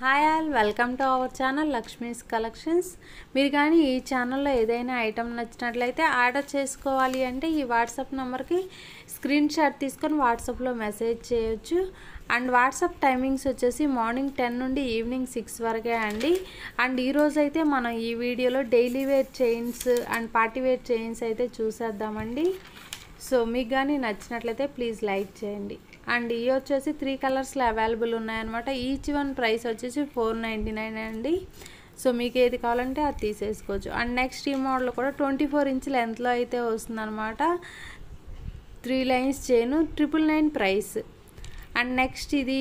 Hi all welcome to our channel Lakshmi's collections మీరు కానీ ఈ ఛానల్లో ఏదైనా ఐటెం నచ్చినట్లయితే ఆర్డర్ చేసుకోవాలి అంటే ఈ వాట్సాప్ నెంబర్కి స్క్రీన్ షాట్ తీసుకొని వాట్సాప్లో మెసేజ్ చేయొచ్చు. అండ్ వాట్సాప్ టైమింగ్స్ వచ్చేసి మార్నింగ్ టెన్ నుండి ఈవినింగ్ సిక్స్ వరకే అండి. అండ్ ఈరోజు అయితే మనం ఈ వీడియోలో daily wear chains and party wear chains అయితే చూసేద్దామండి. సో మీకు కానీ నచ్చినట్లయితే ప్లీజ్ లైక్ చేయండి. అండ్ ఇవి వచ్చేసి త్రీ కలర్స్లో అవైలబుల్ ఉన్నాయన్నమాట. ఈచ్ వన్ ప్రైస్ వచ్చేసి ఫోర్ నైంటీ నైన్ అండి. సో మీకు ఏది కావాలంటే అది తీసేసుకోవచ్చు. అండ్ నెక్స్ట్ ఈ మోడల్ కూడా ట్వంటీ ఫోర్ ఇంచ్ లెంత్లో అయితే వస్తుందన్నమాట. త్రీ లైన్స్ చేయను triple nine price and next ఇది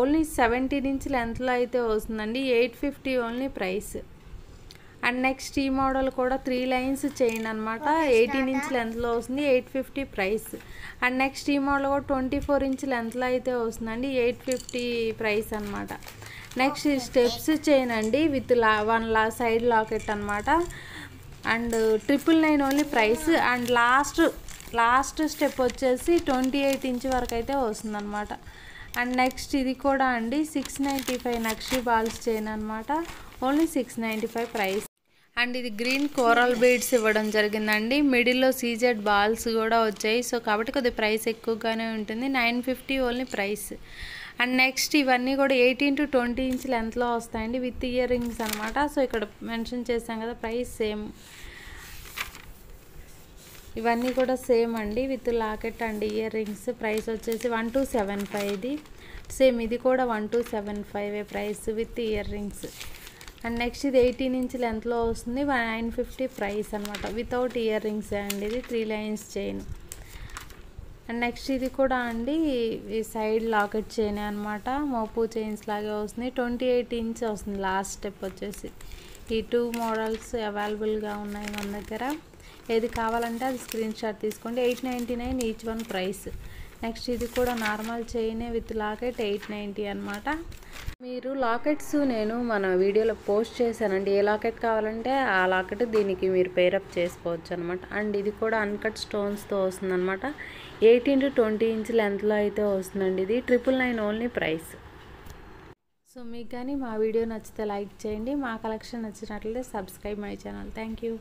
ఓన్లీ సెవెంటీన్ ఇంచ్ లెంత్లో అయితే వస్తుందండి. Eight fifty only price and next ఈ మోడల్ కూడా త్రీ లైన్స్ చైన్ అనమాట ఎయిటీన్ ఇంచ్ లెంత్లో వస్తుంది eight fifty price. And next ఈ మోడల్ కూడా ట్వంటీ ఫోర్ ఇంచ్ లెంత్లో అయితే వస్తుందండి ఎయిట్ ఫిఫ్టీ ప్రైస్ అనమాట నెక్స్ట్ స్టెప్స్ చైన్ అండి విత్ లా వన్ లా సైడ్ లాకెట్ అనమాట and triple nine only price. And last last step వచ్చేసి ట్వంటీ ఎయిట్ ఇంచ్ వరకు అయితే వస్తుందన్నమాట. అండ్ నెక్స్ట్ ఇది కూడా అండి సిక్స్ నైంటీ ఫైవ్ నక్షి బాల్స్ చైన్ అనమాట only six ninety five price. And ఇది గ్రీన్ కోరల్ బీడ్స్ ఇవ్వడం జరిగిందండి. మిడిల్లో సీజెడ్ బాల్స్ కూడా వచ్చాయి. సో కాబట్టి కొద్దిగా ప్రైస్ ఎక్కువగానే ఉంటుంది. Nine fifty only price. And next ఇవన్నీ కూడా ఎయిటీన్ టు ట్వంటీ ఇంచ్ లెంత్లో వస్తాయండి విత్ ఇయర్ రింగ్స్ అనమాట సో ఇక్కడ మెన్షన్ చేసాం కదా ప్రైస్ సేమ్. ఇవన్నీ కూడా సేమ్ అండి with locket and earrings. Price వచ్చేసి వన్ టూ సెవెన్ ఫైవ్ ఇది సేమ్ ఇది కూడా one two seven five price with earrings. And next ఇది ఎయిటీన్ ఇంచ్ లెంత్లో వస్తుంది. నైన్ ఫిఫ్టీ ప్రైస్ అనమాట వితౌట్ ఇయర్ రింగ్స్ అండి ఇది. Three lines chain. And next ఇది కూడా అండి. ఈ సైడ్ లాకెట్ చైన్ అనమాట మోపు చైన్స్ లాగే వస్తుంది. ట్వంటీ ఎయిట్ ఇంచ్ వస్తుంది లాస్ట్ స్టెప్ వచ్చేసి. ఈ టూ మోడల్స్ అవైలబుల్గా ఉన్నాయి మన దగ్గర. ఏది కావాలంటే అది స్క్రీన్ షాట్ తీసుకోండి. Eight ninety nine each one price. Next ఇది కూడా నార్మల్ చైనే విత్ లాకెట్ ఎయిట్ నైంటీ అనమాట మీరు లాకెట్స్ నేను మన వీడియోలో పోస్ట్ చేశానండి. ఏ లాకెట్ కావాలంటే ఆ లాకెట్ దీనికి మీరు పేరప్ చేసుకోవచ్చు అనమాట అండ్ ఇది కూడా అన్కట్ స్టోన్స్తో వస్తుందన్నమాట. ఎయిటీన్ టు ట్వంటీ ఇంచ్ లెంత్లో అయితే వస్తుందండి ఇది. Triple nine only price so మీకు కానీ మా వీడియో నచ్చితే లైక్ చేయండి. మా కలెక్షన్ నచ్చినట్లయితే subscribe my channel thank you